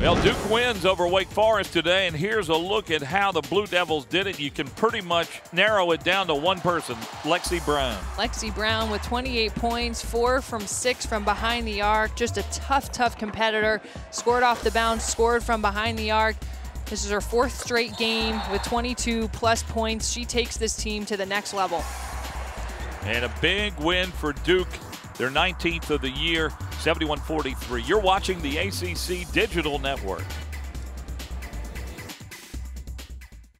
Well, Duke wins over Wake Forest today, and here's a look at how the Blue Devils did it. You can pretty much narrow it down to one person, Lexie Brown. Lexie Brown with 28 points, four from six from behind the arc. Just a tough, tough competitor. Scored off the bounce, scored from behind the arc. This is her fourth straight game with 22 plus points. She takes this team to the next level. And a big win for Duke. Their 19th of the year, 71 43. You're watching the ACC Digital Network.